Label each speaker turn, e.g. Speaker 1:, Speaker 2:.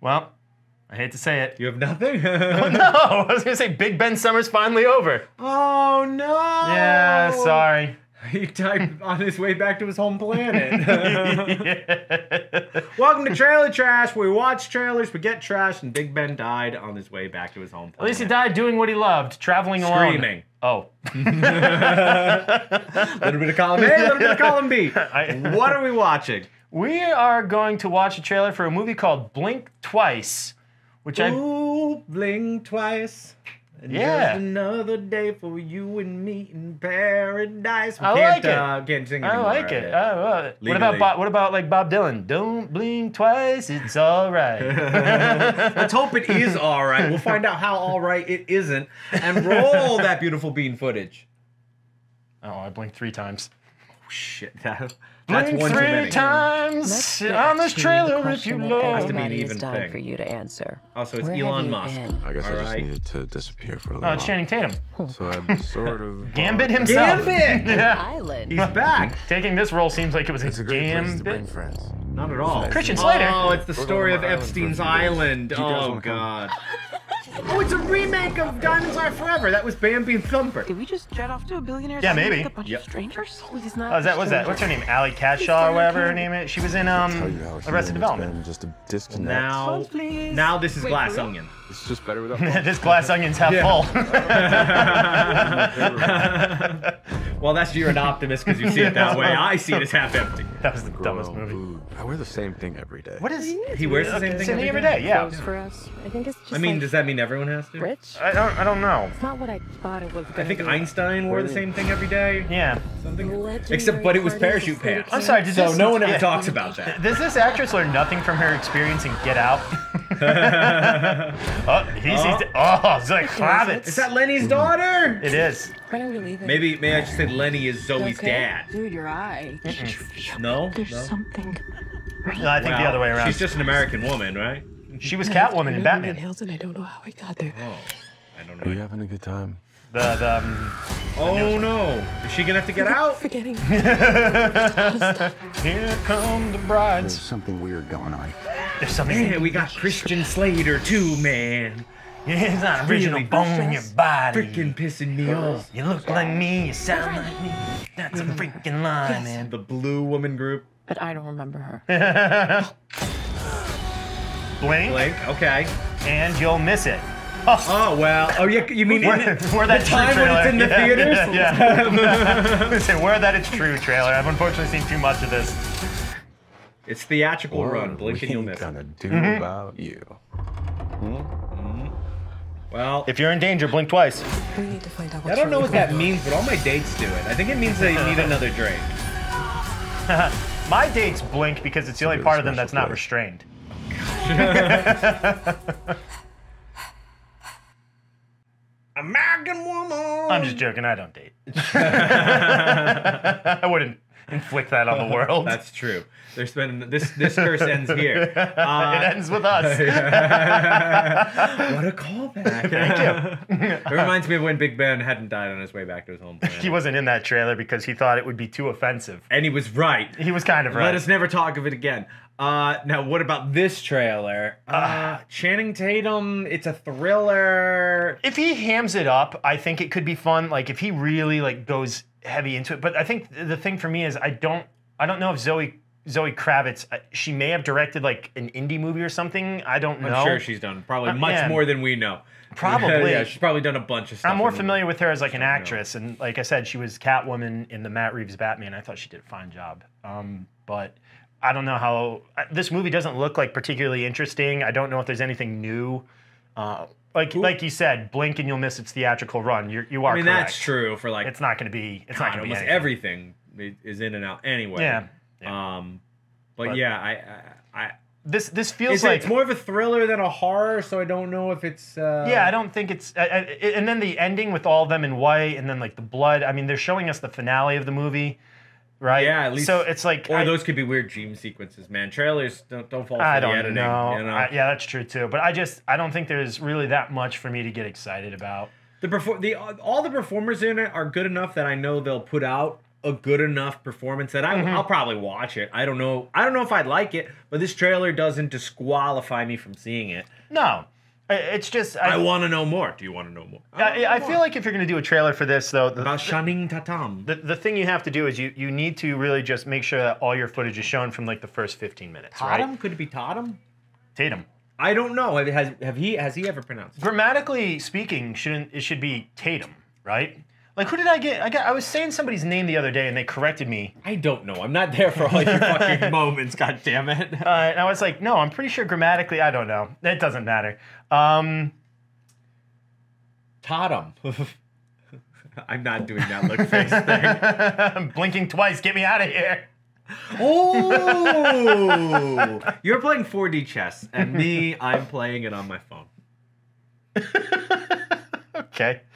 Speaker 1: Well, I hate to say it.
Speaker 2: You have nothing?
Speaker 1: Oh, no, I was gonna say Big Ben summer's finally over.
Speaker 2: Oh no!
Speaker 1: Yeah, sorry.
Speaker 2: He died on his way back to his home planet. Welcome to Trailer Trash, we watch trailers, we get trash, and Big Ben died on his way back to his home planet.
Speaker 1: At least he died doing what he loved, traveling alone.
Speaker 2: Screaming.
Speaker 1: Oh.
Speaker 2: A little bit of column A, a little bit of column B. What are we watching?
Speaker 1: We are going to watch a trailer for a movie called Blink Twice, which I
Speaker 2: Ooh, blink twice. And
Speaker 1: Yeah.
Speaker 2: Just another day for you and me in paradise. We
Speaker 1: I
Speaker 2: can't,
Speaker 1: like it.
Speaker 2: Uh, can't sing
Speaker 1: I
Speaker 2: anymore.
Speaker 1: like it. I love it. What about Bob, what about like Bob Dylan? Don't blink twice, it's all right.
Speaker 2: Let's hope it is all right. We'll find out how all right it isn't, and roll that beautiful bean footage.
Speaker 1: oh, I blinked three times.
Speaker 2: Oh, shit, that, that's
Speaker 1: Blink
Speaker 2: one too
Speaker 1: three
Speaker 2: many.
Speaker 1: times
Speaker 3: Let's get
Speaker 1: on this
Speaker 3: to the
Speaker 1: trailer if
Speaker 3: question
Speaker 1: you
Speaker 3: that
Speaker 1: love.
Speaker 2: Has to be an
Speaker 3: everybody
Speaker 2: even
Speaker 3: is dying
Speaker 2: thing.
Speaker 3: for you to answer.
Speaker 2: Also, it's
Speaker 3: Where
Speaker 2: Elon
Speaker 3: you
Speaker 2: Musk.
Speaker 3: been?
Speaker 4: I guess I just
Speaker 2: right.
Speaker 4: needed to disappear for a little Oh,
Speaker 1: it's
Speaker 4: while.
Speaker 1: Channing Tatum.
Speaker 4: So I'm sort of
Speaker 1: Gambit himself.
Speaker 2: Gambit!
Speaker 1: yeah.
Speaker 3: Island.
Speaker 2: He's back.
Speaker 1: Taking this role seems like it was
Speaker 4: It's
Speaker 1: a
Speaker 4: a great place to bring
Speaker 1: gambit.
Speaker 4: friends.
Speaker 2: Not at all.
Speaker 1: Christian Slater.
Speaker 2: Oh, it's the story of
Speaker 4: to Island for a
Speaker 2: Epstein's. Island.
Speaker 4: Do you guys
Speaker 2: Oh? God. Oh, it's a remake of Diamonds Are Forever. That was Bambi and Thumper.
Speaker 5: Did we just jet off to a billionaire's
Speaker 1: Yeah, maybe.
Speaker 5: with a bunch
Speaker 2: Yep.
Speaker 5: of strangers? Please not.
Speaker 1: Oh, is that what's that? What's her name? Allie Catshaw or whatever her name is. She was in um Arrested Development.
Speaker 4: Just a disconnect.
Speaker 2: Now,
Speaker 5: please.
Speaker 2: now this is
Speaker 5: Wait,
Speaker 2: Glass? Onion.
Speaker 4: it's just better without.
Speaker 1: this glass onion's half full.
Speaker 2: well, that's you're an optimist because you see it that way. I see it as half empty.
Speaker 1: that was the
Speaker 4: Grow
Speaker 1: dumbest movie.
Speaker 4: food. I wear the same thing every day.
Speaker 1: What is?
Speaker 2: He He wears the same
Speaker 1: Okay,
Speaker 2: thing every
Speaker 1: every day. Yeah.
Speaker 3: Clothes for us. I think it's just
Speaker 2: I mean,
Speaker 3: like
Speaker 2: does that mean everyone has to?
Speaker 3: rich.
Speaker 1: I don't. I don't know.
Speaker 3: It's not what I thought it was.
Speaker 2: I think
Speaker 3: be.
Speaker 2: Einstein wore the same thing every day.
Speaker 1: Yeah.
Speaker 2: Something.
Speaker 3: Legendary
Speaker 2: Except, but it was parachute pants.
Speaker 1: I'm sorry. Did
Speaker 2: So
Speaker 1: this,
Speaker 2: no one ever
Speaker 1: yeah.
Speaker 2: talks about that.
Speaker 1: Does this actress learn nothing from her experience in Get Out? oh, he's, he's oh, Zoe Kravitz.
Speaker 2: Is that Lenny's daughter?
Speaker 1: It is.
Speaker 3: When are we leaving?
Speaker 2: Maybe, may I just say Lenny is Zoe's
Speaker 3: Okay.
Speaker 2: dad?
Speaker 5: Dude, your eye.
Speaker 2: No,
Speaker 5: There's
Speaker 2: no.
Speaker 5: something.
Speaker 1: No, I think the other way around.
Speaker 2: She's just an American woman, right?
Speaker 1: she was Catwoman in
Speaker 3: Van
Speaker 1: Batman.
Speaker 3: Helsing, I don't know how I got there.
Speaker 2: Oh, I don't know.
Speaker 4: Are you having a good time?
Speaker 1: The the. Um,
Speaker 2: Oh no! Is she gonna have to get out?
Speaker 3: Forgetting.
Speaker 1: Here come the brides.
Speaker 4: There's something weird going on.
Speaker 1: There's something.
Speaker 2: Yeah, we got Christian Slater too, man.
Speaker 1: Yeah, it's not original
Speaker 2: Really
Speaker 1: bone in your body.
Speaker 2: Freaking pissing me off.
Speaker 1: You look like me. You sound like me. That's a mm. freaking lie, man.
Speaker 2: The Blue Woman Group.
Speaker 3: But I don't remember her.
Speaker 1: Blink,
Speaker 2: Blake. Okay.
Speaker 1: and you'll miss it.
Speaker 2: Oh. oh well. Oh yeah. You mean in
Speaker 1: Where,
Speaker 2: the,
Speaker 1: where that
Speaker 2: the time
Speaker 1: true
Speaker 2: when it's in the
Speaker 1: yeah,
Speaker 2: theaters?
Speaker 1: Yeah. yeah. Say where that it's true trailer. I've unfortunately seen too much of this.
Speaker 2: It's theatrical
Speaker 4: What
Speaker 2: run. Blink and you'll
Speaker 4: we
Speaker 2: miss. it.
Speaker 4: gonna do
Speaker 1: Mm-hmm.
Speaker 4: about you?
Speaker 2: Well,
Speaker 1: If you're in danger, blink twice.
Speaker 3: We need to find out what
Speaker 2: I don't know what that
Speaker 3: means.
Speaker 2: means, but all my dates do it. I think it means they need another drink.
Speaker 1: My dates blink because it's the only
Speaker 4: really
Speaker 1: part of them
Speaker 4: special
Speaker 1: that's not restrained.
Speaker 2: American woman.
Speaker 1: I'm just joking. I don't date. I wouldn't inflict that on the world.
Speaker 2: That's true. There's been this. This curse ends here. Uh,
Speaker 1: it ends with us.
Speaker 2: what a callback!
Speaker 1: Thank you.
Speaker 2: It reminds me of when Big Ben hadn't died on his way back to his home planet.
Speaker 1: He wasn't in that trailer because he thought it would be too offensive.
Speaker 2: and he was right.
Speaker 1: He was kind of right.
Speaker 2: Let us never talk of it again. Uh, now, what about this trailer?
Speaker 1: Ah.
Speaker 2: Uh, Channing Tatum. It's a thriller.
Speaker 1: if he hams it up, I think it could be fun. Like if he really like goes heavy into it. But I think the thing for me is I don't I don't know if Zoe Zoe Kravitz uh, she may have directed like an indie movie or something. I don't know.
Speaker 2: I'm sure she's done probably
Speaker 1: Uh,
Speaker 2: much
Speaker 1: yeah.
Speaker 2: more than we know.
Speaker 1: Probably.
Speaker 2: yeah, she's probably done a bunch of stuff.
Speaker 1: I'm more familiar with her as like an
Speaker 2: know.
Speaker 1: actress, and like I said, she was Catwoman in the Matt Reeves Batman. I thought she did a fine job. Um, but I don't know how this movie doesn't look like particularly interesting. I don't know if there's anything new. Uh, like like you said, blink and you'll miss its theatrical run. You're, you are
Speaker 2: I mean,
Speaker 1: correct.
Speaker 2: that's true for like
Speaker 1: It's not going to be. It's not going to be anything.
Speaker 2: everything is in and out anyway.
Speaker 1: Yeah.
Speaker 2: Um, but,
Speaker 1: But-
Speaker 2: yeah, I, I, I
Speaker 1: This this feels
Speaker 2: is it,
Speaker 1: like
Speaker 2: it's more of a thriller than a horror, so I don't know if it's. Uh,
Speaker 1: Yeah, I don't think it's. I, I, and then the ending with all of them in white, and then like the blood. I mean, they're showing us the finale of the movie, right?
Speaker 2: Yeah, at least-
Speaker 1: So it's like,
Speaker 2: Or
Speaker 1: I,
Speaker 2: those could be weird dream sequences, man. Trailers don't don't fall for
Speaker 1: I
Speaker 2: the
Speaker 1: don't
Speaker 2: editing.
Speaker 1: know.
Speaker 2: You know?
Speaker 1: I- yeah, that's true too. But I just I don't think there's really that much for me to get excited about.
Speaker 2: The perform the all the performers in it are good enough that I know they'll put out a good enough performance that I,
Speaker 1: Mm-hmm.
Speaker 2: I'll probably watch it. I don't know. I don't know if I'd like it, but this trailer doesn't disqualify me from seeing it.
Speaker 1: No, it's just
Speaker 2: I,
Speaker 1: I.
Speaker 2: want to know more. Do you want to know more?
Speaker 1: I, I feel like if you're going to do a trailer for this, though, the,
Speaker 2: about Shining Tatam.
Speaker 1: the, the thing you have to do is you, you need to really just make sure that all your footage is shown from like the first 15 minutes, right?
Speaker 2: Tatum? Could it be Tatum?
Speaker 1: Tatum.
Speaker 2: I don't know. Has have he has he ever pronounced? it?
Speaker 1: Grammatically speaking, shouldn't it should be Tatum, right? Like who did I get? I got I was saying somebody's name the other day and they corrected me.
Speaker 2: I don't know. I'm not there for all your fucking moments. God damn it.
Speaker 1: Uh, and I was like, no, I'm pretty sure grammatically, I don't know. It doesn't matter. Um,
Speaker 2: Tatum. I'm not doing that look face thing.
Speaker 1: I'm blinking twice, get me out of here.
Speaker 2: Oh, you're playing 4D chess, and me, I'm playing it on my phone.
Speaker 1: Okay.